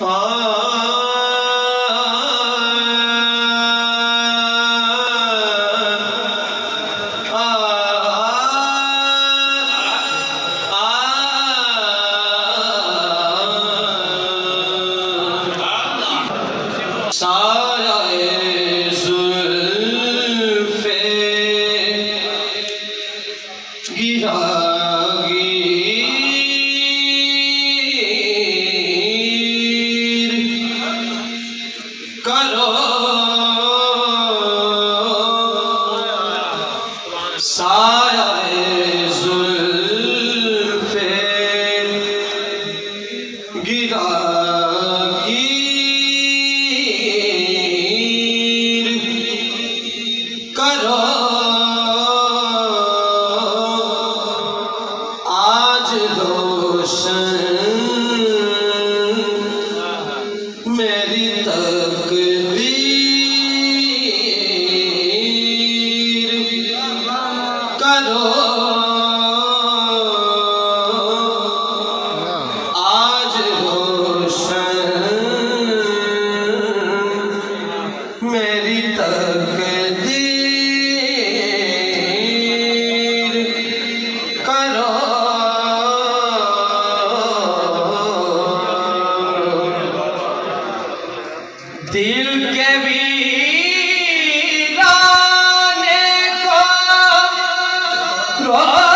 گرا گیا 啊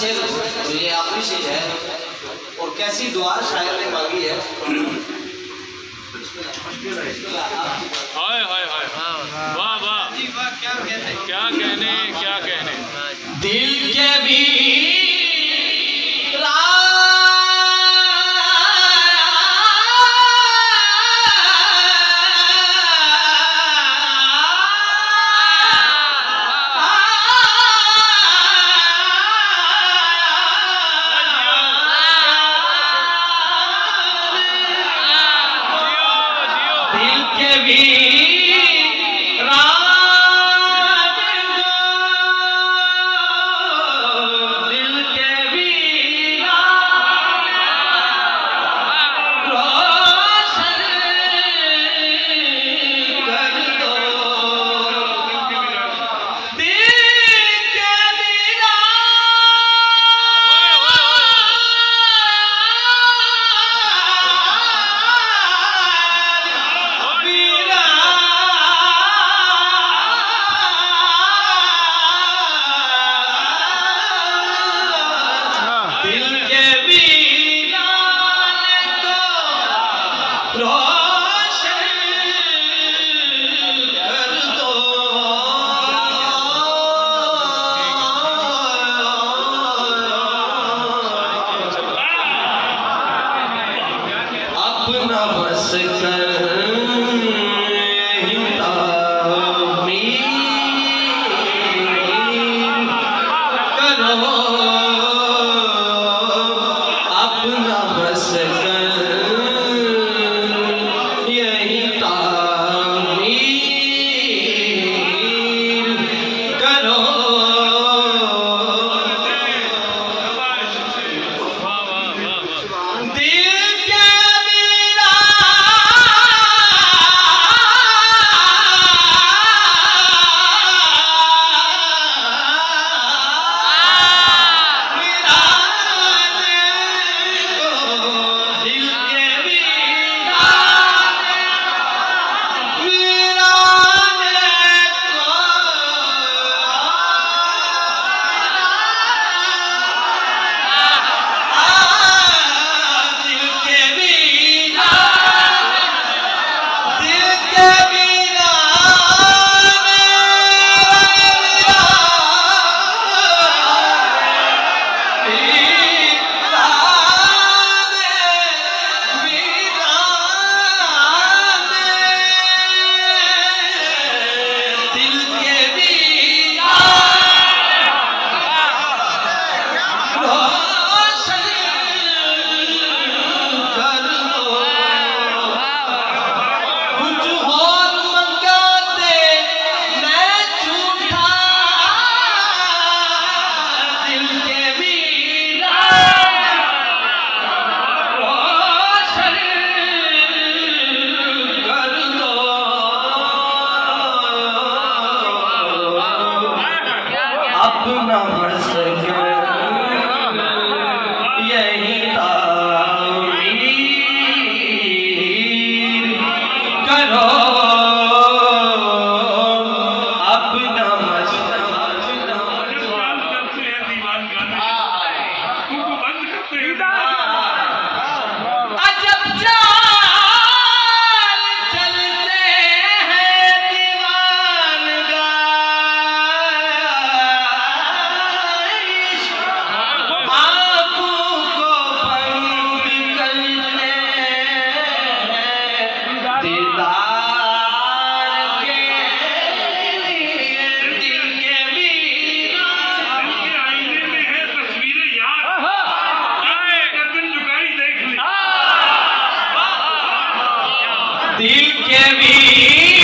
शेर तो ये आखिरी शेर है। और कैसी दुआ शायर ने मांगी है। हाय हाय हाय। वाह वाह। क्या कहने क्या कहने क्या कहने। दिल के भी अपना बस कर Haro It can be